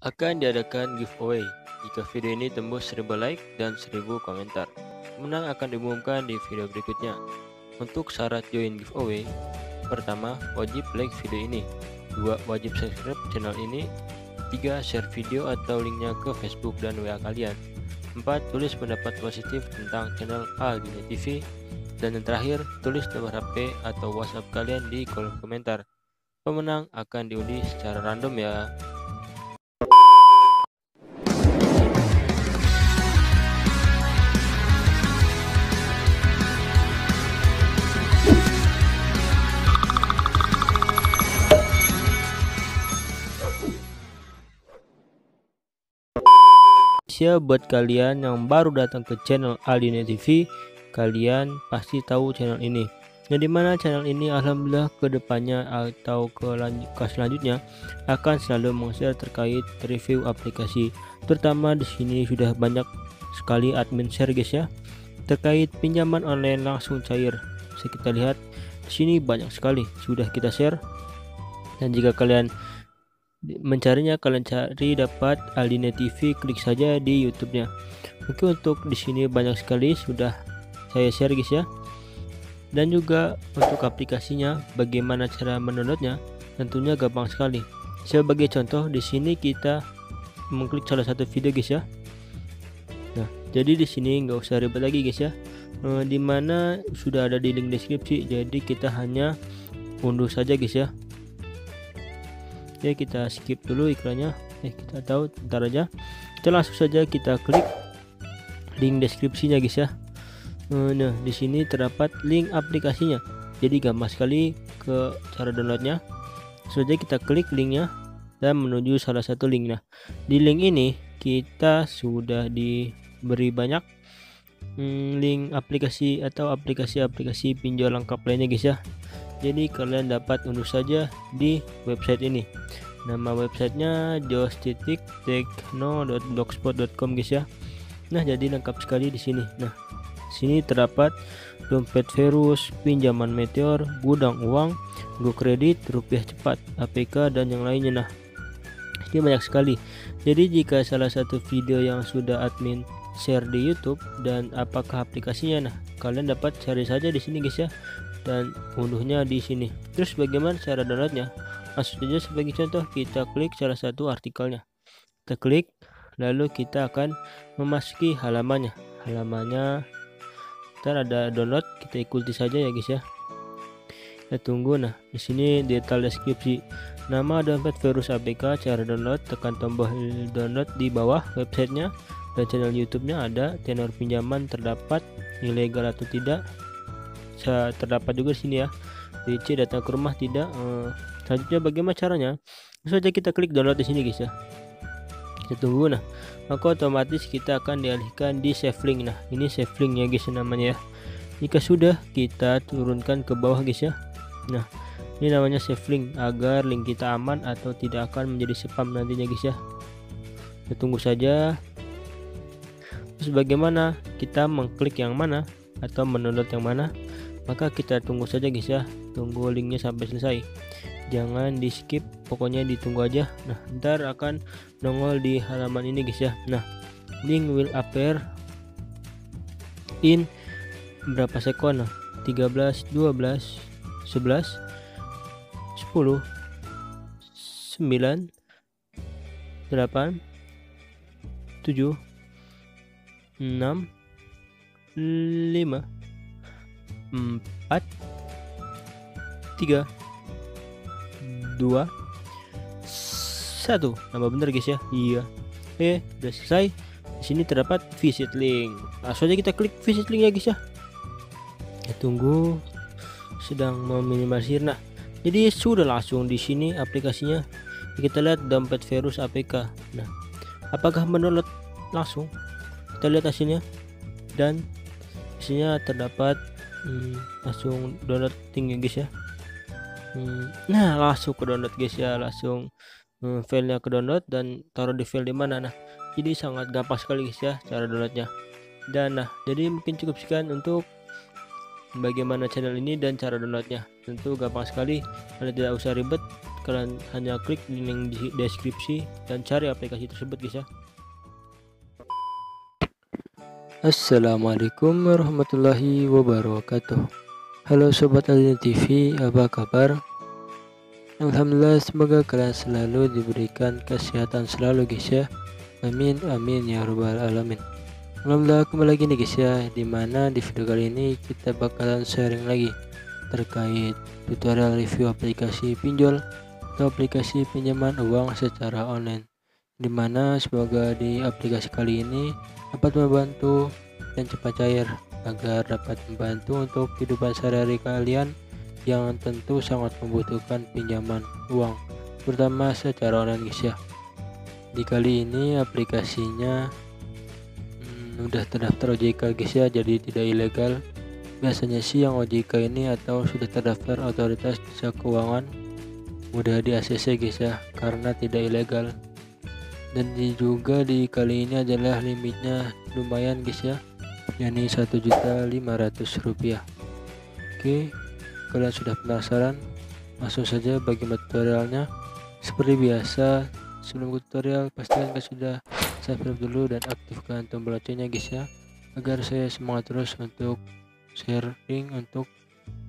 Akan diadakan giveaway jika video ini tembus 1000 like dan 1000 komentar. Menang akan diumumkan di video berikutnya. Untuk syarat join giveaway, pertama wajib like video ini, dua wajib subscribe channel ini, tiga share video atau linknya ke Facebook dan WA kalian, empat tulis pendapat positif tentang channel Aldina TV, dan yang terakhir tulis nomor HP atau WhatsApp kalian di kolom komentar. Pemenang akan diundi secara random ya. Siap buat kalian yang baru datang ke channel Aldina TV, kalian pasti tahu channel ini. Nah, di mana channel ini alhamdulillah ke depannya atau ke, ke selanjutnya akan selalu meng-share terkait review aplikasi. Terutama di sini sudah banyak sekali admin share guys ya terkait pinjaman online langsung cair. Bisa kita lihat di sini banyak sekali sudah kita share. Dan jika kalian mencarinya kalian cari dapat Aldina TV klik saja di YouTube-nya. Oke untuk di sini banyak sekali sudah saya share guys ya. Dan juga untuk aplikasinya bagaimana cara mendownloadnya tentunya gampang sekali. Sebagai contoh di sini kita mengklik salah satu video guys ya. Nah, jadi di sini nggak usah ribet lagi guys ya. E, di mana sudah ada di link deskripsi jadi kita hanya unduh saja guys ya ya kita skip dulu iklannya. Eh kita tahu ntar aja. Kita langsung saja kita klik link deskripsinya guys ya. Eh, nah di sini terdapat link aplikasinya. Jadi gampang sekali ke cara downloadnya. Saja kita klik linknya dan menuju salah satu link. Nah di link ini kita sudah diberi banyak hmm, link aplikasi atau aplikasi-aplikasi pinjol lengkap lainnya guys ya jadi kalian dapat unduh saja di website ini. Nama websitenya jos.tekno.blogspot.com guys ya. Nah jadi lengkap sekali di sini. Nah sini terdapat dompet virus pinjaman meteor gudang uang go kredit rupiah cepat APK dan yang lainnya. Nah ini banyak sekali. Jadi jika salah satu video yang sudah admin share di YouTube dan apakah aplikasinya nah kalian dapat cari saja di sini guys ya dan unduhnya di sini. Terus bagaimana cara downloadnya? Langsung sebagai contoh kita klik salah satu artikelnya. Kita klik lalu kita akan memasuki halamannya. Halamannya ntar ada download kita ikuti saja ya guys ya. Kita tunggu nah di sini detail deskripsi nama dompet virus APK cara download tekan tombol download di bawah websitenya dan channel YouTube-nya ada tenor pinjaman terdapat ilegal atau tidak terdapat juga sini ya. DC datang ke rumah tidak. Uh, selanjutnya bagaimana caranya? Langsung saja kita klik download di sini guys ya. Kita tunggu nah. Maka otomatis kita akan dialihkan di save link nah. Ini save link ya guys namanya ya. Jika sudah kita turunkan ke bawah guys ya. Nah ini namanya save link agar link kita aman atau tidak akan menjadi spam nantinya guys ya. Kita tunggu saja. Terus bagaimana? Kita mengklik yang mana atau mendownload yang mana maka kita tunggu saja guys ya. Tunggu linknya sampai selesai. Jangan di skip pokoknya ditunggu aja. Nah ntar akan nongol di halaman ini guys ya. Nah link will appear in berapa sekon? Nah 13 12 11 10 9 8 7 6 5 empat. Tiga. Dua. Satu. Nama bener guys ya. Iya. Oke udah selesai. Di sini terdapat visit link. Langsung aja kita klik visit link ya guys ya. Ya tunggu sedang meminimalisir. Nah jadi sudah langsung di sini aplikasinya. Kita lihat dompet virus APK nah apakah mendownload langsung? Kita lihat hasilnya. Dan isinya terdapat hmm, langsung download tinggi guys ya. Hmm, nah langsung ke download guys ya. Langsung hmm, filenya ke download dan taruh di file di mana nah. Jadi sangat gampang sekali guys ya cara downloadnya dan nah jadi mungkin cukup sekian untuk bagaimana channel ini dan cara downloadnya tentu gampang sekali kalian tidak usah ribet kalian hanya klik link di deskripsi dan cari aplikasi tersebut guys ya Assalamualaikum warahmatullahi wabarakatuh. Halo Sobat Alina TV apa kabar? Alhamdulillah semoga kalian selalu diberikan kesehatan selalu guys ya. Amin amin ya rabbal alamin. Alhamdulillah kembali lagi nih guys ya Di mana di video kali ini kita bakalan sharing lagi Terkait tutorial review aplikasi pinjol Atau aplikasi pinjaman uang secara online. Di mana semoga di aplikasi kali ini dapat membantu dan cepat cair Agar dapat membantu untuk kehidupan sehari-hari kalian Yang tentu sangat membutuhkan pinjaman uang Terutama secara online guys ya. Di kali ini aplikasinya udah terdaftar OJK guys ya jadi tidak ilegal. Biasanya sih yang OJK ini atau sudah terdaftar otoritas jasa keuangan mudah di ACC guys ya karena tidak ilegal dan juga di kali ini adalah limitnya lumayan guys ya. Yakni Rp1.500 oke kalian sudah penasaran? Langsung saja bagi tutorialnya seperti biasa sebelum tutorial pastikan kalian sudah subscribe dulu dan aktifkan tombol loncengnya guys ya. Agar saya semangat terus untuk sharing untuk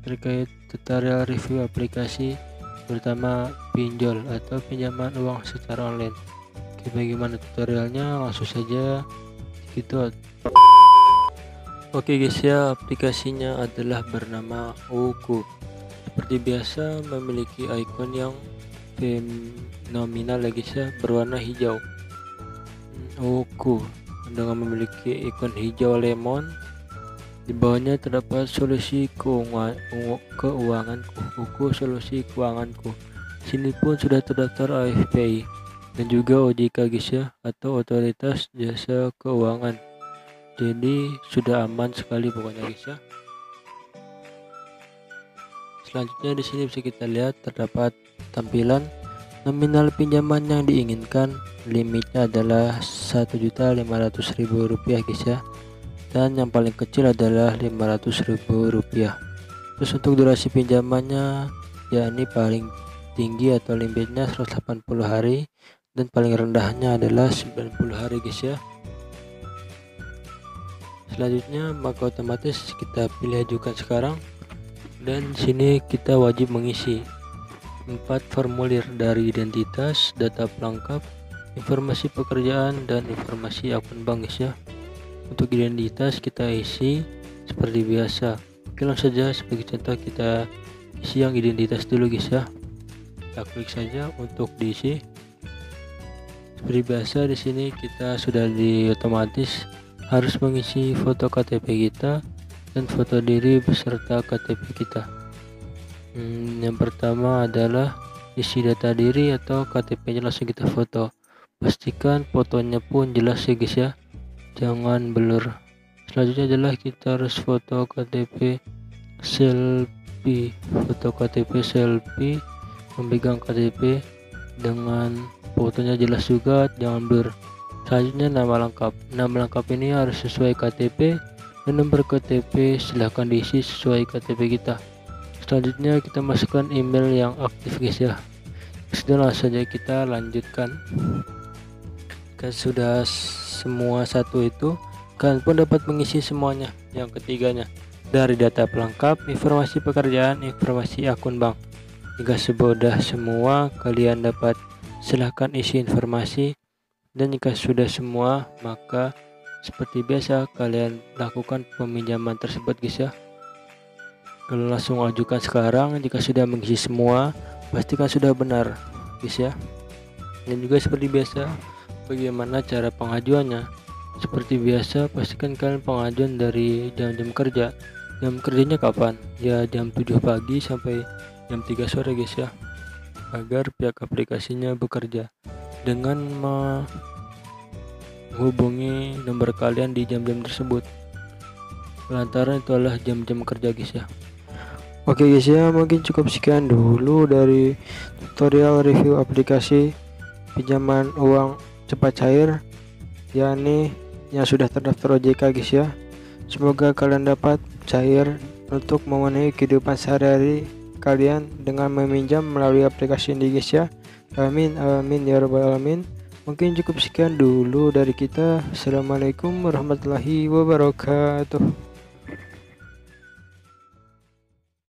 terkait tutorial review aplikasi terutama pinjol atau pinjaman uang secara online bagaimana tutorialnya? Langsung saja. Gitu. Oke guys ya aplikasinya adalah bernama Uku seperti biasa memiliki icon yang fenomenal ya guys ya berwarna hijau. Oku. Dengan memiliki ikon hijau lemon di bawahnya terdapat solusi keuangan keuanganku. Uku solusi keuanganku. Sini pun sudah terdaftar AFPI dan juga OJK guys ya atau otoritas jasa keuangan jadi sudah aman sekali pokoknya guys ya selanjutnya di sini bisa kita lihat terdapat tampilan Nominal pinjaman yang diinginkan limitnya adalah Rp1.500.000 guys ya. Dan yang paling kecil adalah Rp500.000. Terus untuk durasi pinjamannya yakni paling tinggi atau limitnya 180 hari dan paling rendahnya adalah 90 hari guys ya. Selanjutnya maka otomatis kita pilih ajukan sekarang dan sini kita wajib mengisi 4 formulir dari identitas, data pelengkap, informasi pekerjaan, dan informasi akun bank guys ya. Untuk identitas kita isi seperti biasa. Oke langsung saja sebagai contoh kita isi yang identitas dulu guys ya. Kita klik saja untuk diisi. Seperti biasa di sini kita sudah di otomatis harus mengisi foto KTP kita dan foto diri beserta KTP kita. Hmm, yang pertama adalah isi data diri atau KTP-nya langsung kita foto. Pastikan fotonya pun jelas ya guys ya. Jangan blur. Selanjutnya adalah kita harus foto KTP selfie. Foto KTP selfie memegang KTP dengan fotonya jelas juga, jangan blur. Selanjutnya nama lengkap. Nama lengkap ini harus sesuai KTP dan nomor KTP silahkan diisi sesuai KTP kita selanjutnya kita masukkan email yang aktif guys ya sudah langsung saja kita lanjutkan jika sudah semua satu itu kalian pun dapat mengisi semuanya yang ketiganya dari data pelengkap informasi pekerjaan informasi akun bank jika sudah semua kalian dapat silahkan isi informasi. Dan jika sudah semua maka seperti biasa kalian lakukan peminjaman tersebut guys ya. Kalau langsung ajukan sekarang jika sudah mengisi semua pastikan sudah benar guys ya. Dan juga seperti biasa bagaimana cara pengajuannya? Seperti biasa pastikan kalian pengajuan dari jam-jam kerja. Jam kerjanya kapan? Ya jam 7 pagi sampai jam 3 sore guys ya agar pihak aplikasinya bekerja. Dengan menghubungi nomor kalian di jam-jam tersebut. Lantaran itu adalah jam-jam kerja guys ya. Oke guys ya mungkin cukup sekian dulu dari tutorial review aplikasi pinjaman uang cepat cair yakni yang sudah terdaftar OJK guys ya. Semoga kalian dapat cair untuk memenuhi kehidupan sehari-hari kalian dengan meminjam melalui aplikasi guys ya. Amin amin ya rabbal alamin. Mungkin cukup sekian dulu dari kita. Assalamualaikum warahmatullahi wabarakatuh